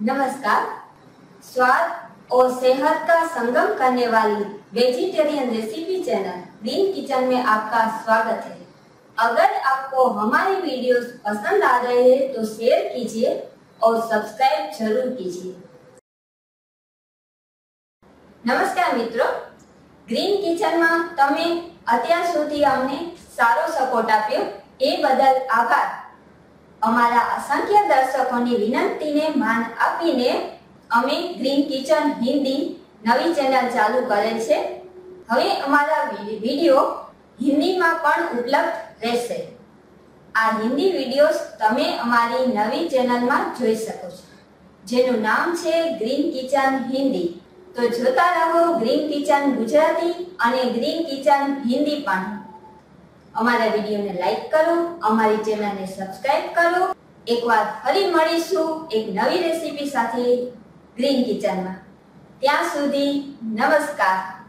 नमस्कार स्वाद और सेहत का संगम करने वाली vegetarian recipe channel green kitchen में आपका स्वागत है अगर आपको हमारी वीडियोस पसंद आ रहे हैं तो शेयर कीजिए और सब्सक्राइब जरूर कीजिए નમસ્કાર મિત્રો ગ્રીન કિચનમાં તમે અત્યાર સુધી અમને સારો સપોર્ટ આપ્યો એ બદલ આભાર અમારા અસંખ્ય દર્શકોની વિનંતીને માન આપીને અમે ગ્રીન કિચન હિન્દી નવી ચેનલ ચાલુ કરેલ છે. હવે અમારા વીડિયો હિન્દીમાં પણ ઉપલબ્ધ રહેશે. આ હિન્દી વિડીયોઝ તમે અમારી નવી ચેનલમાં જોઈ શકો છો. જેનું નામ છે ગ્રીન કિચન હિન્દી. તો જોતા રહો ગ્રીન કિચન ગુજરાતી અને ગ્રીન કિચન હિન્દી પણ. અમારા વિડીયોને લાઈક કરો, અમારી ચેનલને સબસ્ક્રાઇબ કરો. એકવાર ફરી મળીશું એક નવી રેસીપી સાથે ગ્રીન કિચનમાં. ત્યાં સુધી નમસ્કાર.